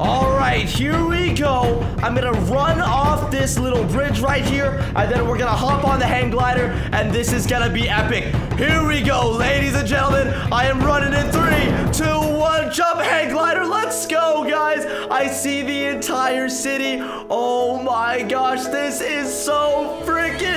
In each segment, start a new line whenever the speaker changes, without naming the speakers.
All right, here we go. I'm gonna run off this little bridge right here, and then we're gonna hop on the hang glider, and this is gonna be epic. Here we go, ladies and gentlemen. I am running in three, two, one, jump hang glider. Let's go, guys. I see the entire city. Oh my gosh, this is so freaking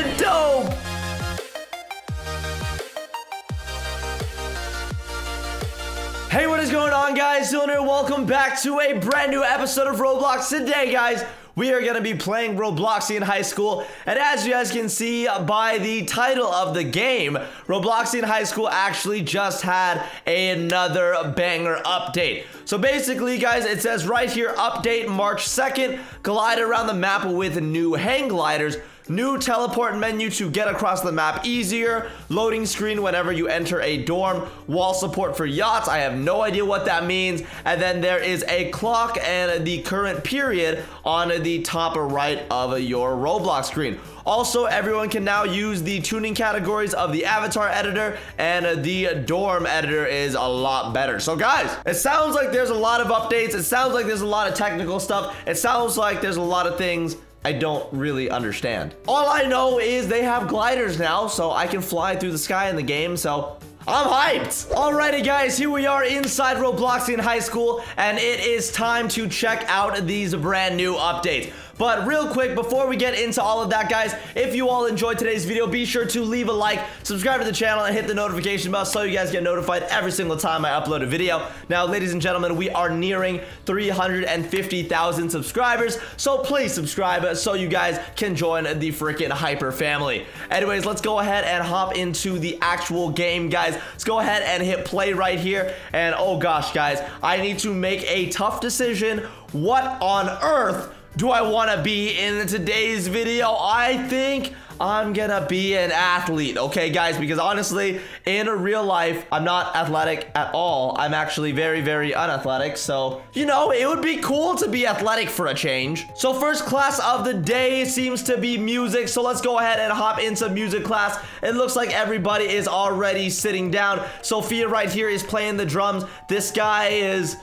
guys? Dylan here. Welcome back to a brand new episode of Roblox. Today, guys, we are going to be playing Robloxian High School. And as you guys can see by the title of the game, Robloxian High School actually just had another banger update. So basically, guys, it says right here, update March 2nd, glide around the map with new hang gliders. New teleport menu to get across the map easier. Loading screen whenever you enter a dorm. Wall support for yachts. I have no idea what that means. And then there is a clock and the current period on the top right of your Roblox screen. Also, everyone can now use the tuning categories of the avatar editor and the dorm editor is a lot better. So guys, it sounds like there's a lot of updates. It sounds like there's a lot of technical stuff. It sounds like there's a lot of things I don't really understand. All I know is they have gliders now, so I can fly through the sky in the game, so I'm hyped! Alrighty guys, here we are inside Robloxian High School, and it is time to check out these brand new updates. But real quick, before we get into all of that, guys, if you all enjoyed today's video, be sure to leave a like, subscribe to the channel, and hit the notification bell so you guys get notified every single time I upload a video. Now, ladies and gentlemen, we are nearing 350,000 subscribers, so please subscribe so you guys can join the freaking Hyper family. Anyways, let's go ahead and hop into the actual game, guys. Let's go ahead and hit play right here. And oh gosh, guys, I need to make a tough decision. What on earth do I want to be in today's video? I think I'm gonna be an athlete, okay, guys? Because honestly, in real life, I'm not athletic at all. I'm actually very, very unathletic. So, you know, it would be cool to be athletic for a change. So, first class of the day seems to be music. So, let's go ahead and hop into music class. It looks like everybody is already sitting down. Sophia right here is playing the drums. This guy is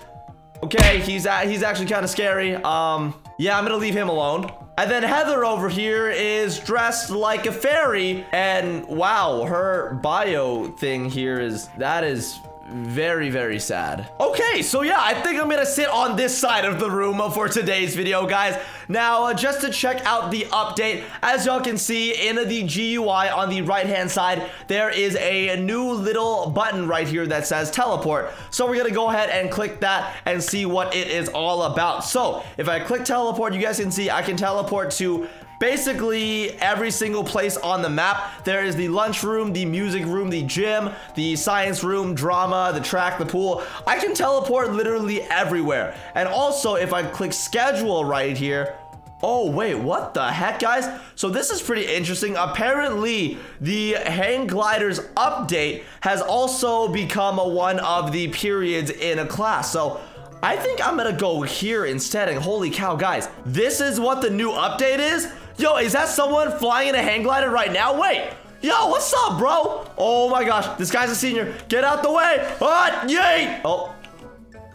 Okay, he's he's actually kind of scary. Um, yeah, I'm gonna leave him alone. And then Heather over here is dressed like a fairy. And wow, her bio thing here is, that is very, very sad. Okay, so yeah, I think I'm gonna sit on this side of the room for today's video, guys. Now, uh, just to check out the update, as y'all can see in the GUI on the right-hand side, there is a new little button right here that says teleport. So we're gonna go ahead and click that and see what it is all about. So if I click teleport, you guys can see I can teleport to basically every single place on the map. There is the lunchroom, the music room, the gym, the science room, drama, the track, the pool. I can teleport literally everywhere. And also, if I click schedule right here, Oh, wait, what the heck, guys? So this is pretty interesting. Apparently, the hang gliders update has also become one of the periods in a class. So I think I'm gonna go here instead. And holy cow, guys, this is what the new update is? Yo, is that someone flying in a hang glider right now? Wait. Yo, what's up, bro? Oh my gosh, this guy's a senior. Get out the way. Ah, yay. Oh,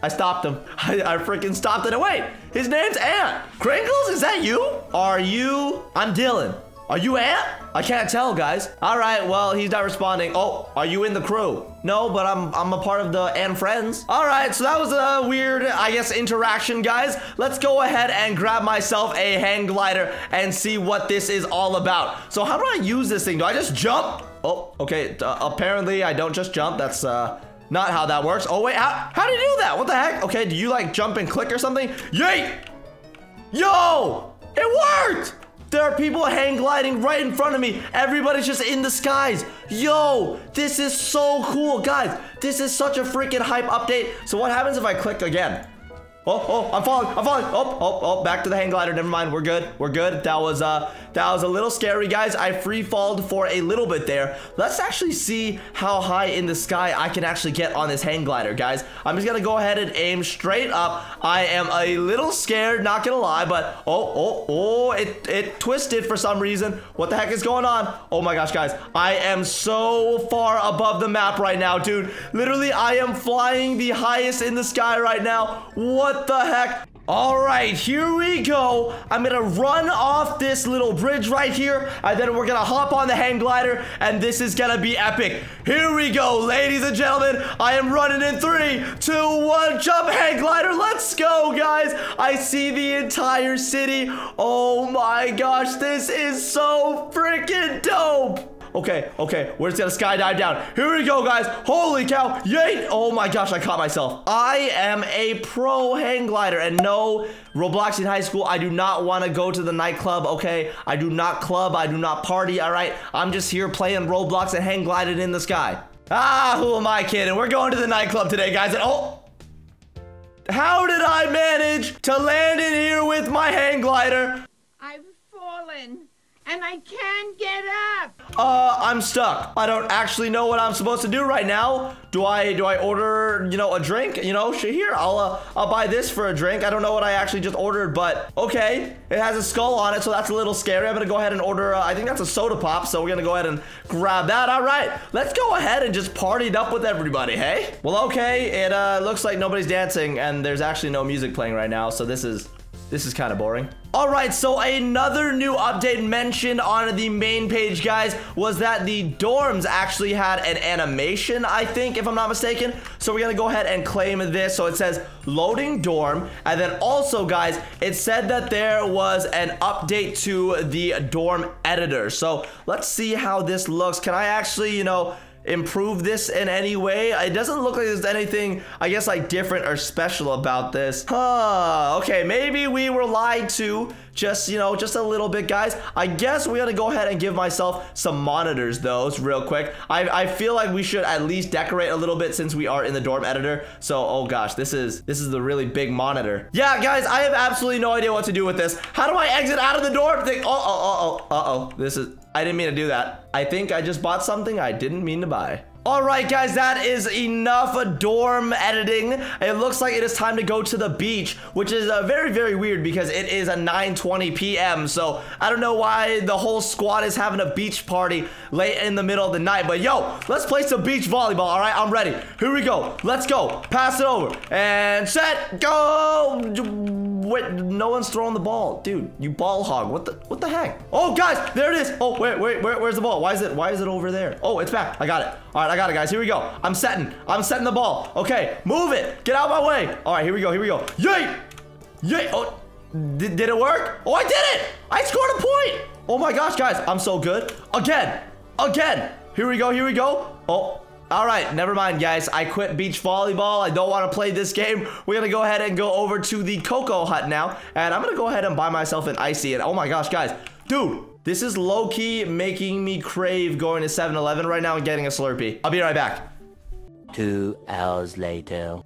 I stopped him. I, I freaking stopped it. Wait, his name's Ant. Kringles, is that you? Are you? I'm Dylan. Are you Ant? I can't tell, guys. All right, well, he's not responding. Oh, are you in the crew? No, but I'm I'm a part of the Ant Friends. All right, so that was a weird, I guess, interaction, guys. Let's go ahead and grab myself a hang glider and see what this is all about. So how do I use this thing? Do I just jump? Oh, okay. Uh, apparently, I don't just jump. That's uh, not how that works. Oh, wait, how, how do you do that? What the heck? Okay, do you like jump and click or something? Yay! Yo! It worked! There are people hang gliding right in front of me. Everybody's just in the skies. Yo, this is so cool. Guys, this is such a freaking hype update. So what happens if I click again? Oh, oh, I'm falling, I'm falling. Oh, oh, oh, back to the hang glider. Never mind, we're good, we're good. That was, uh, that was a little scary, guys. I free falled for a little bit there. Let's actually see how high in the sky I can actually get on this hang glider, guys. I'm just gonna go ahead and aim straight up. I am a little scared, not gonna lie, but, oh, oh, oh, it, it twisted for some reason. What the heck is going on? Oh my gosh, guys. I am so far above the map right now, dude. Literally, I am flying the highest in the sky right now. What what the heck? All right, here we go. I'm gonna run off this little bridge right here, and then we're gonna hop on the hang glider, and this is gonna be epic. Here we go, ladies and gentlemen. I am running in three, two, one, jump hang glider. Let's go, guys. I see the entire city. Oh my gosh, this is so freaking dope. Okay, okay, we're just gonna skydive down. Here we go, guys. Holy cow, yay! Oh my gosh, I caught myself. I am a pro hang glider, and no, Robloxian High School, I do not want to go to the nightclub, okay? I do not club, I do not party, all right? I'm just here playing Roblox and hang gliding in the sky. Ah, who am I kidding? We're going to the nightclub today, guys, and oh, how did I manage to land in here with my hang glider?
I've fallen and I can't get up.
Uh, I'm stuck. I don't actually know what I'm supposed to do right now. Do I do I order, you know, a drink? You know, here, I'll uh, I'll buy this for a drink. I don't know what I actually just ordered, but okay. It has a skull on it, so that's a little scary. I'm gonna go ahead and order, uh, I think that's a soda pop, so we're gonna go ahead and grab that. All right, let's go ahead and just party it up with everybody, hey? Well, okay, it uh, looks like nobody's dancing, and there's actually no music playing right now, so this is this is kind of boring. All right, so another new update mentioned on the main page, guys, was that the dorms actually had an animation, I think, if I'm not mistaken. So we're gonna go ahead and claim this. So it says loading dorm. And then also, guys, it said that there was an update to the dorm editor. So let's see how this looks. Can I actually, you know, improve this in any way? It doesn't look like there's anything, I guess, like different or special about this. Huh, okay, maybe we were lied to just, you know, just a little bit, guys. I guess we gotta go ahead and give myself some monitors, though, real quick. I, I feel like we should at least decorate a little bit since we are in the dorm editor. So, oh gosh, this is, this is the really big monitor. Yeah, guys, I have absolutely no idea what to do with this. How do I exit out of the dorm? Think, oh, oh, oh, oh, uh-oh. This is, I didn't mean to do that. I think I just bought something I didn't mean to buy. All right, guys, that is enough dorm editing. It looks like it is time to go to the beach, which is uh, very, very weird because it is a 9.20 p.m. So I don't know why the whole squad is having a beach party late in the middle of the night. But yo, let's play some beach volleyball, all right? I'm ready. Here we go. Let's go. Pass it over. And set, go. Wait, no one's throwing the ball. Dude, you ball hog. What the what the heck? Oh, guys, there it is. Oh, wait, wait, where, where's the ball? Why is it why is it over there? Oh, it's back. I got it. All right, I got it, guys. Here we go. I'm setting. I'm setting the ball. Okay, move it. Get out of my way. All right, here we go. Here we go. Yay! Yay! Oh, did, did it work? Oh, I did it! I scored a point! Oh my gosh, guys. I'm so good. Again. Again. Here we go. Here we go. Oh, all right, never mind, guys. I quit beach volleyball. I don't want to play this game. We're going to go ahead and go over to the Cocoa Hut now. And I'm going to go ahead and buy myself an Icy. And oh my gosh, guys. Dude, this is low-key making me crave going to 7-Eleven right now and getting a Slurpee. I'll be right back.
Two hours later.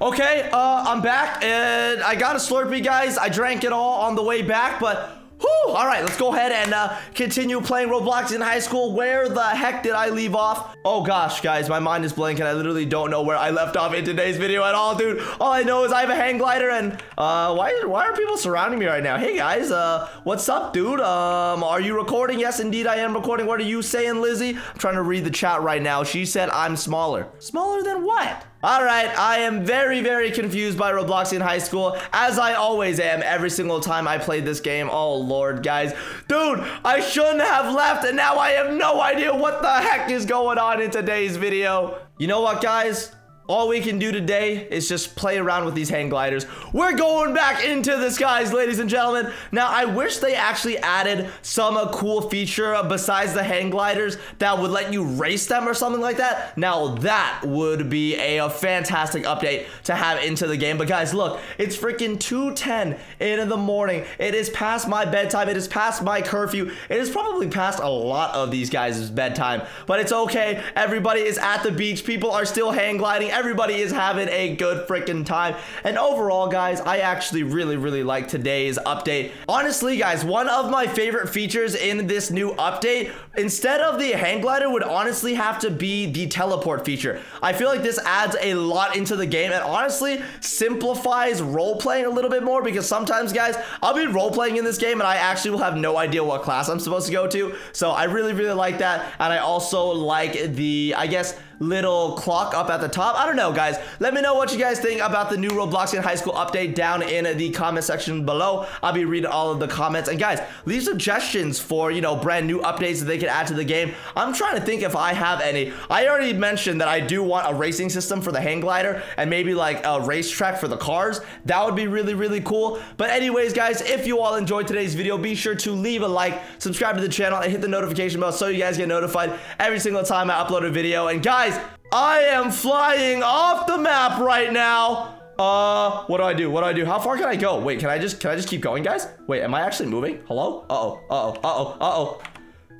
Okay, uh, I'm back, and I got a Slurpee, guys. I drank it all on the way back, but All right, let's go ahead and uh, continue playing Robloxian High School. Where the heck did I leave off? Oh gosh, guys, my mind is blank and I literally don't know where I left off in today's video at all, dude. All I know is I have a hang glider and uh, why, why are people surrounding me right now? Hey guys, uh, what's up, dude? Um, are you recording? Yes, indeed, I am recording. What are you saying, Lizzie? I'm trying to read the chat right now. She said I'm smaller. Smaller than what? All right, I am very, very confused by Robloxian High School, as I always am every single time I play this game. Oh, Lord, guys. Dude, I shouldn't have left, and now I have no idea what the heck is going on in today's video. You know what, guys? All we can do today is just play around with these hang gliders. We're going back into the skies, ladies and gentlemen. Now, I wish they actually added some uh, cool feature besides the hang gliders that would let you race them or something like that. Now, that would be a, a fantastic update to have into the game. But guys, look, it's freaking 2.10 in the morning. It is past my bedtime. It is past my curfew. It is probably past a lot of these guys' bedtime. But it's okay. Everybody is at the beach. People are still hang gliding everybody is having a good freaking time. And overall, guys, I actually really, really like today's update. Honestly, guys, one of my favorite features in this new update, instead of the hang glider, would honestly have to be the teleport feature. I feel like this adds a lot into the game and honestly simplifies role playing a little bit more because sometimes, guys, I'll be role playing in this game and I actually will have no idea what class I'm supposed to go to. So I really, really like that. And I also like the, I guess, little clock up at the top. I don't know, guys. Let me know what you guys think about the new Robloxian High School update down in the comment section below. I'll be reading all of the comments. And guys, leave suggestions for, you know, brand new updates that they can add to the game. I'm trying to think if I have any. I already mentioned that I do want a racing system for the hang glider and maybe like a racetrack for the cars. That would be really, really cool. But anyways, guys, if you all enjoyed today's video, be sure to leave a like, subscribe to the channel, and hit the notification bell so you guys get notified every single time I upload a video. And guys, I am flying off the map right now. Uh, what do I do? What do I do? How far can I go? Wait, can I just can I just keep going, guys? Wait, am I actually moving? Hello? Uh-oh. Uh-oh. Uh-oh. Uh-oh.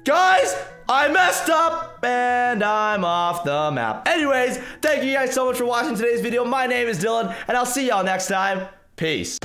Guys, I messed up and I'm off the map. Anyways, thank you guys so much for watching today's video. My name is Dylan and I'll see y'all next time. Peace.